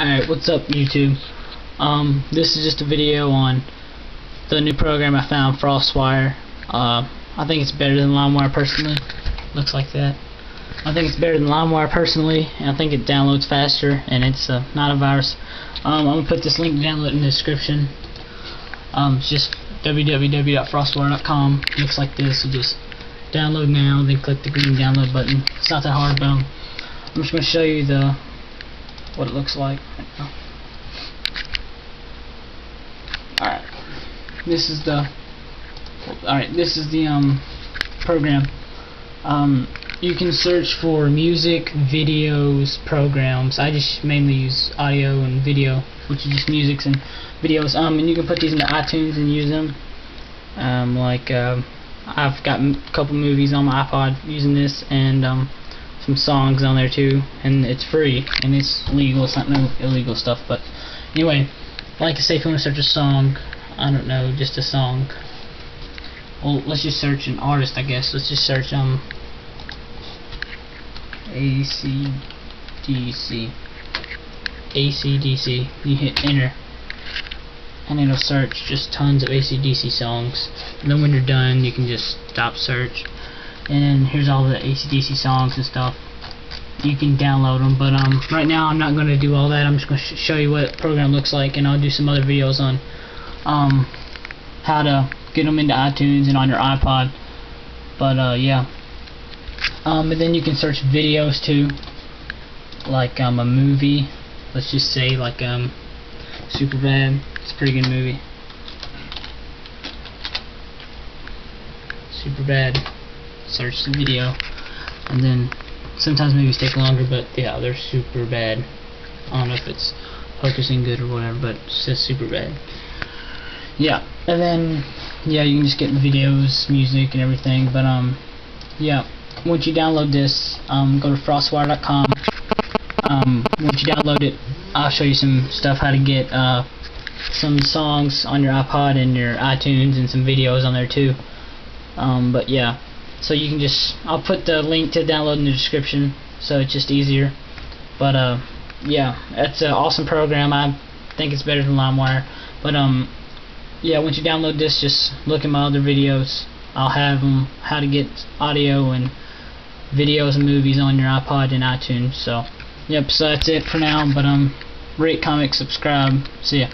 Alright, what's up YouTube? Um, this is just a video on the new program I found, FrostWire. Uh, I think it's better than LimeWire personally. Looks like that. I think it's better than LimeWire personally, and I think it downloads faster, and it's uh, not a virus. Um, I'm going to put this link down in the description. Um, it's just www.frostwire.com. Looks like this, so just download now, then click the green download button. It's not that hard, but I'm just going to show you the what it looks like Alright. This is the Alright, this is the um program. Um you can search for music, videos, programs. I just mainly use audio and video, which is just music and videos. Um and you can put these into iTunes and use them. Um like uh, I've got a couple movies on my iPod using this and um some songs on there too, and it's free and it's legal. It's not no illegal stuff, but anyway, like I say, if you want to search a song, I don't know, just a song. Well, let's just search an artist, I guess. Let's just search um ACDC. ACDC. You hit enter. And it'll search just tons of ACDC songs. And then when you're done, you can just stop search and here's all the ACDC songs and stuff. You can download them but um right now I'm not going to do all that. I'm just going to sh show you what the program looks like and I'll do some other videos on um how to get them into iTunes and on your iPod. But uh yeah. Um and then you can search videos too. Like um a movie. Let's just say like um Superbad. It's a pretty good movie. Superbad search the video. And then sometimes movies take longer but yeah they're super bad. I don't know if it's focusing good or whatever but it's just super bad. Yeah and then yeah you can just get videos music and everything but um yeah once you download this um, go to frostwire.com um, once you download it I'll show you some stuff how to get uh, some songs on your iPod and your iTunes and some videos on there too. Um, but yeah so you can just I'll put the link to download in the description so it's just easier. But uh yeah it's an awesome program. I think it's better than LimeWire. But um yeah once you download this just look at my other videos. I'll have them how to get audio and videos and movies on your iPod and iTunes. So yep so that's it for now. But um rate comment subscribe. See ya